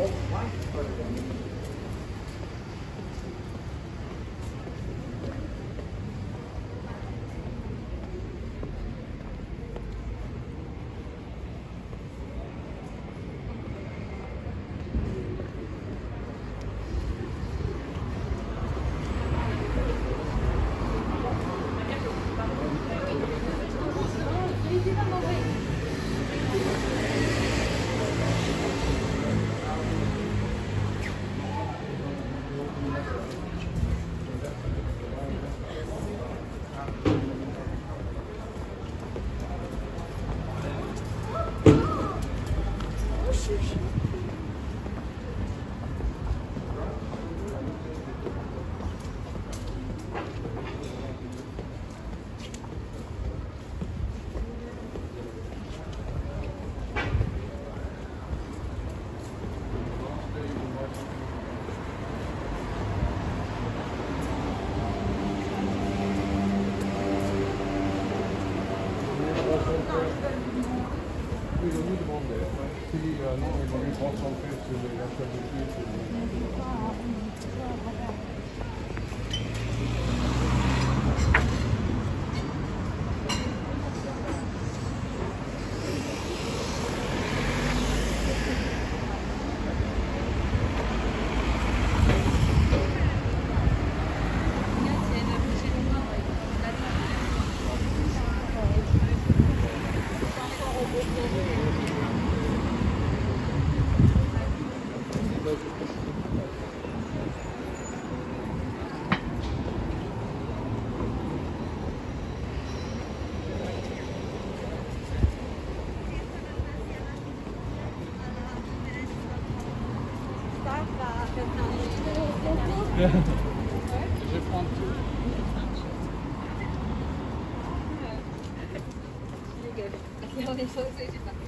whole life for them. non, il vaut mieux prendre en fait l'achat de Je vais prendre tout. Regardez, ça, c'est pas.